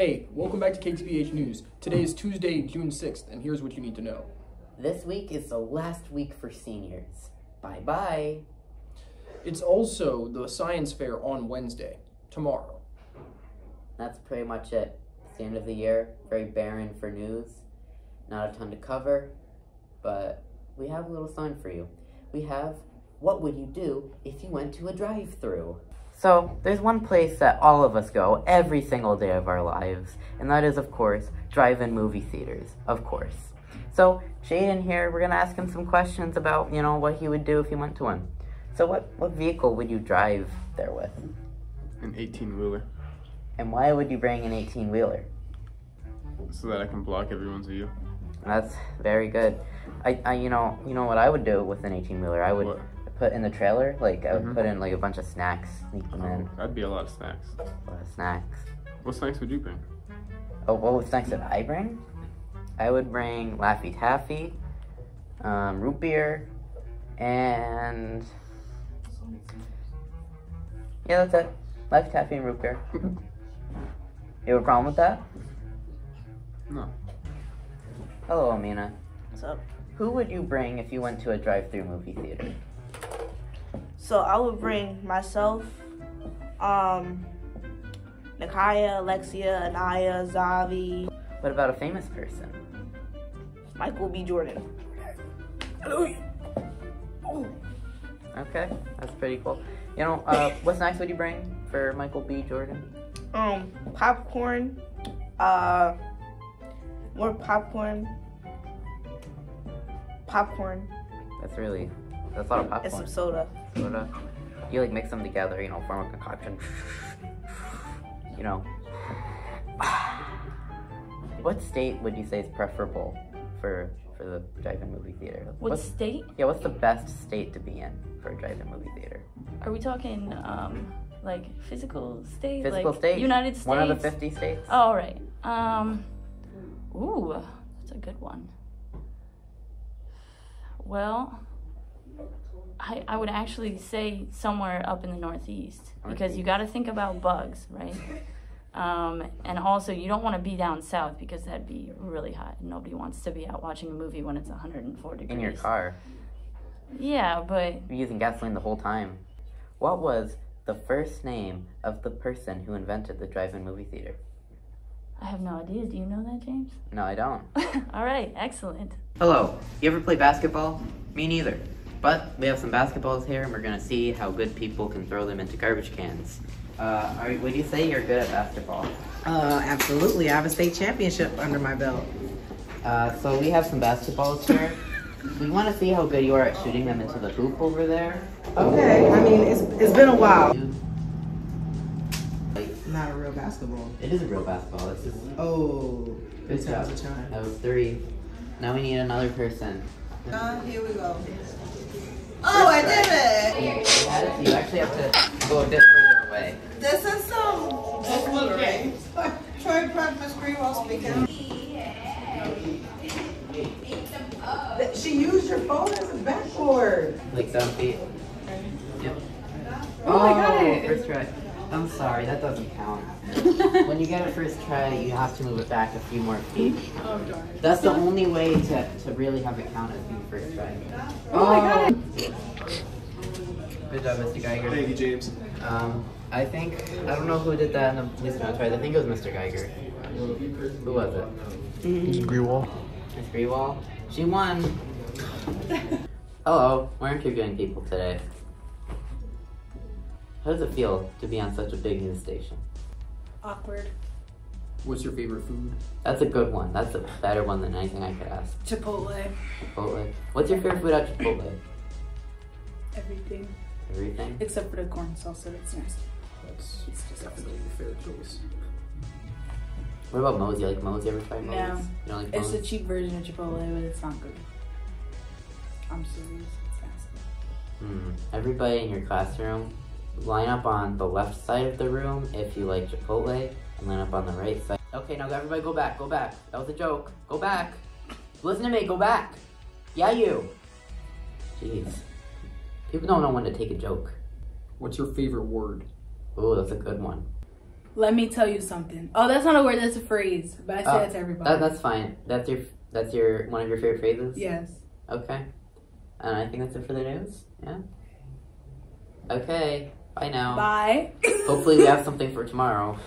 Hey, welcome back to KTBH News. Today is Tuesday, June 6th, and here's what you need to know. This week is the last week for seniors. Bye bye. It's also the science fair on Wednesday, tomorrow. That's pretty much it. It's the end of the year. Very barren for news. Not a ton to cover, but we have a little sign for you. We have what would you do if you went to a drive through? So, there's one place that all of us go every single day of our lives, and that is, of course, drive in movie theaters. Of course. So, Jaden here, we're gonna ask him some questions about, you know, what he would do if he went to one. So, what, what vehicle would you drive there with? An 18 wheeler, And why would you bring an 18 wheeler? so that I can block everyone's view. That's very good. I, I, you know, you know what I would do with an 18 wheeler? I would What? Put in the trailer, like I would Mhm. put in like a bunch of snacks, sneak them in, Oh, that'd be a lot of snacks. a lot of snacks. What snacks would you bring? Oh, what was snacks would I bring? I would bring Laffy Taffy, um, root beer, and yeah, that's it. Laffy Taffy and root beer. you have a problem with that? No. Hello, Amina. What's up? Who would you bring if you went to a drive-through movie theater? So I would bring myself, um, Nakaya, Alexia, Anaya, Zavi, What about a famous person? Michael B. Jordan. Okay, that's pretty cool. You know, uh, what snacks would you bring for Michael B. Jordan? Um, popcorn, uh, more popcorn, popcorn, That's really, that's a lot of and some soda. soda. You like mix them together, you know, form a concoction. You know. What state would you say is preferable for for the drive-in movie theater? What What's, state? yeah, what's the best state to be in for a drive-in movie theater? Are we talking um like physical state? Physical like state. United States. One of the 50 states. Oh, all right. Um, ooh, that's a good one. Well, I I would actually say somewhere up in the Northeast because you got to think about bugs, right? Um, and also you don't want to be down south because that'd be really hot. and Nobody wants to be out watching a movie when it's 104 degrees. In your car. Yeah, but You're using gasoline the whole time. What was the first name of the person who invented the drive-in movie theater? I have no idea. Do you know that, James? No, I don't. all right, excellent. Hello. You ever play basketball? Me neither. But we have some basketballs here, and we're gonna see how good people can throw them into garbage cans. Uh, are, would you say you're good at basketball? Uh, absolutely. I have a state championship under my belt. Uh, so we have some basketballs here. we want to see how good you are at shooting them into the hoop over there. Okay. I mean, it's it's been a while. Not a real basketball. It is a real basketball. It's just Oh. good job. That was three. Now we need another person. Uh, here we go. Oh, I did it! You, you had it, so you actually have to go a bit further away. This is some. Okay. Troy Pratt, Miss Greenwell speaking. She used your phone as a backboard. Like seven feet. Yep. Oh, I got it. First try. I'm sorry, that doesn't count. when you get it first try, you have to move it back a few more feet. Oh, darn. That's the only way to, to really have it count as being first try. Oh, I got it. Good job, Mr. Geiger. Thank you, James. Um, I think, I don't know who did that in the police tries. I think it was Mr. Geiger. Who was it? Greenwell. Miss Grewal. She won. Hello, we're interviewing people today. How does it feel to be on such a big news station? Awkward. What's your favorite food? That's a good one. That's a better one than anything I could ask. Chipotle. Chipotle. What's your favorite food at Chipotle? Everything. Everything? Except for the corn salsa. It's nasty. That's definitely your fair choice. What about Moe's? You like Moe's? You ever tried Moe's? No. You don't like It's Moe's? a cheap version of Chipotle, but it's not good. I'm serious. It's nasty. Hmm. Everybody in your classroom, line up on the left side of the room if you like Chipotle, and line up on the right side. Okay, now everybody go back, go back. That was a joke. Go back. Listen to me, go back. Yeah, you. Jeez. People don't know when to take a joke. What's your favorite word? Oh, that's a good one. Let me tell you something. Oh, that's not a word. That's a phrase. But I say Oh, that to everybody. That, that's fine. That's your that's your one of your favorite phrases. yes. Okay. And I think that's it for the news. Yeah. Okay. Bye now. Bye. Hopefully we have something for tomorrow.